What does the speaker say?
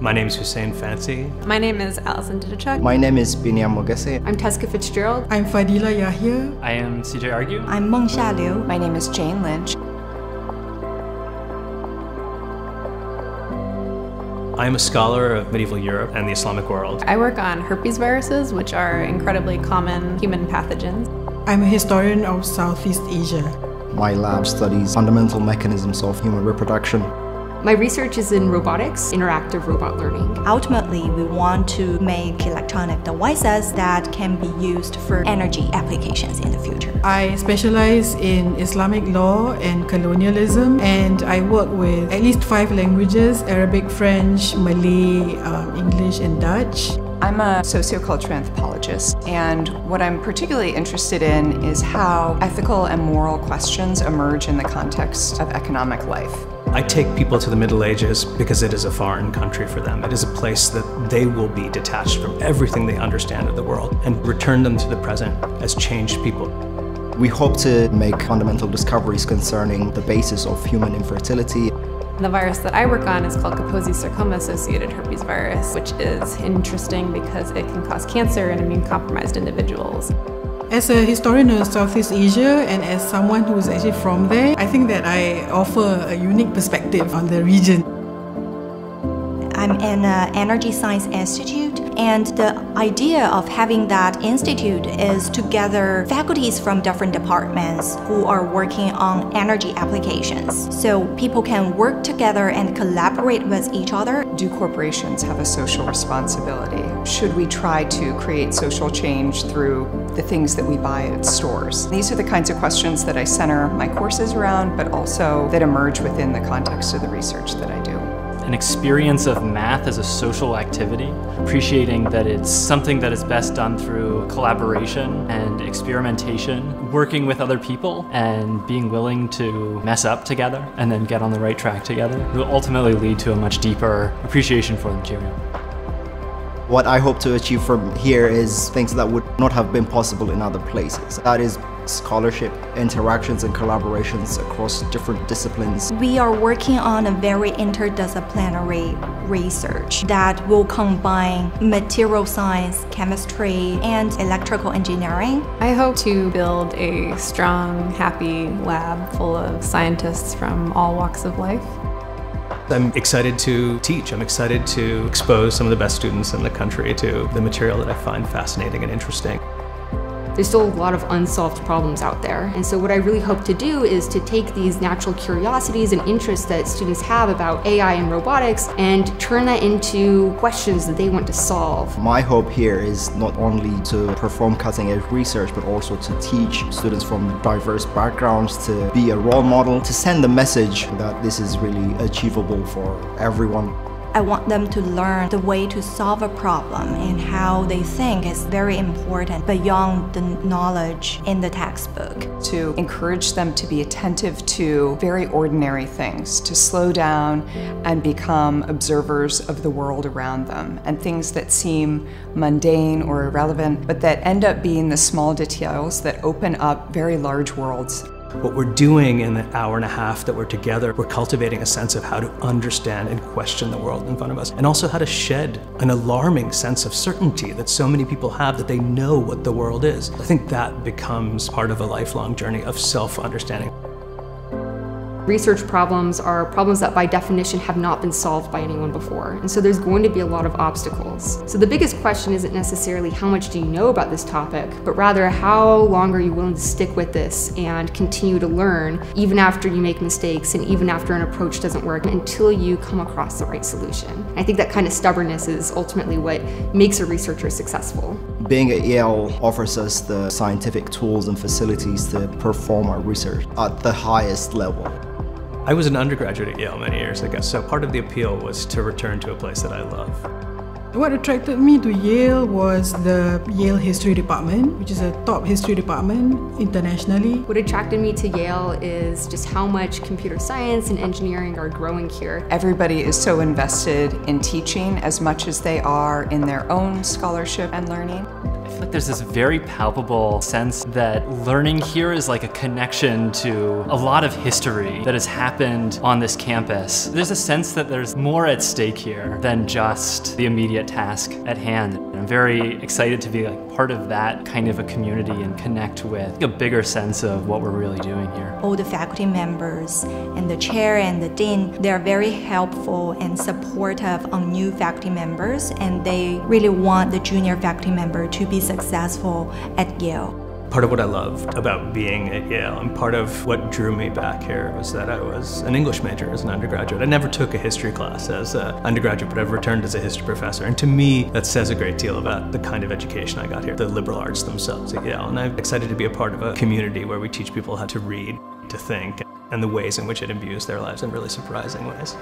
My name is Hussein Fancy. My name is Allison Didychuk. My name is Binyam Mogessie. I'm Tesca Fitzgerald. I'm Fadzilah Yahaya. I am CJ Argue. I'm Mengxia Liu. My name is Jane Lynch. I am a scholar of medieval Europe and the Islamic world. I work on herpes viruses, which are incredibly common human pathogens. I'm a historian of Southeast Asia. My lab studies fundamental mechanisms of human reproduction. My research is in robotics, interactive robot learning. Ultimately, we want to make electronic devices that can be used for energy applications in the future. I specialize in Islamic law and colonialism, and I work with at least five languages Arabic, French, Malay, um, English, and Dutch. I'm a sociocultural anthropologist, and what I'm particularly interested in is how ethical and moral questions emerge in the context of economic life. I take people to the Middle Ages because it is a foreign country for them. It is a place that they will be detached from everything they understand of the world and return them to the present as changed people. We hope to make fundamental discoveries concerning the basis of human infertility. The virus that I work on is called Kaposi sarcoma associated herpes virus, which is interesting because it can cause cancer in immune compromised individuals. As a historian of Southeast Asia and as someone who is actually from there, I think that I offer a unique perspective on the region. I'm in an uh, energy science institute, and the idea of having that institute is to gather faculties from different departments who are working on energy applications. So people can work together and collaborate with each other. Do corporations have a social responsibility? Should we try to create social change through the things that we buy at stores? These are the kinds of questions that I center my courses around, but also that emerge within the context of the research that I do an experience of math as a social activity, appreciating that it's something that is best done through collaboration and experimentation, working with other people and being willing to mess up together and then get on the right track together will ultimately lead to a much deeper appreciation for the material. What I hope to achieve from here is things that would not have been possible in other places. That is scholarship, interactions and collaborations across different disciplines. We are working on a very interdisciplinary research that will combine material science, chemistry, and electrical engineering. I hope to build a strong, happy lab full of scientists from all walks of life. I'm excited to teach. I'm excited to expose some of the best students in the country to the material that I find fascinating and interesting. There's still a lot of unsolved problems out there. And so what I really hope to do is to take these natural curiosities and interests that students have about AI and robotics and turn that into questions that they want to solve. My hope here is not only to perform cutting edge research, but also to teach students from diverse backgrounds to be a role model, to send the message that this is really achievable for everyone. I want them to learn the way to solve a problem and how they think is very important beyond the knowledge in the textbook. To encourage them to be attentive to very ordinary things, to slow down and become observers of the world around them, and things that seem mundane or irrelevant, but that end up being the small details that open up very large worlds. What we're doing in the hour and a half that we're together, we're cultivating a sense of how to understand and question the world in front of us, and also how to shed an alarming sense of certainty that so many people have that they know what the world is. I think that becomes part of a lifelong journey of self understanding. Research problems are problems that by definition have not been solved by anyone before, and so there's going to be a lot of obstacles. So the biggest question isn't necessarily how much do you know about this topic, but rather how long are you willing to stick with this and continue to learn even after you make mistakes and even after an approach doesn't work until you come across the right solution. I think that kind of stubbornness is ultimately what makes a researcher successful. Being at Yale offers us the scientific tools and facilities to perform our research at the highest level. I was an undergraduate at Yale many years ago, so part of the appeal was to return to a place that I love. What attracted me to Yale was the Yale History Department, which is a top history department internationally. What attracted me to Yale is just how much computer science and engineering are growing here. Everybody is so invested in teaching as much as they are in their own scholarship and learning. Like there's this very palpable sense that learning here is like a connection to a lot of history that has happened on this campus. There's a sense that there's more at stake here than just the immediate task at hand. I'm very excited to be like part of that kind of a community and connect with a bigger sense of what we're really doing here. All the faculty members and the chair and the dean, they're very helpful and supportive on new faculty members and they really want the junior faculty member to be successful at Yale. Part of what I loved about being at Yale and part of what drew me back here was that I was an English major as an undergraduate. I never took a history class as an undergraduate, but I've returned as a history professor. And to me, that says a great deal about the kind of education I got here, the liberal arts themselves at Yale. And I'm excited to be a part of a community where we teach people how to read, to think, and the ways in which it imbues their lives in really surprising ways.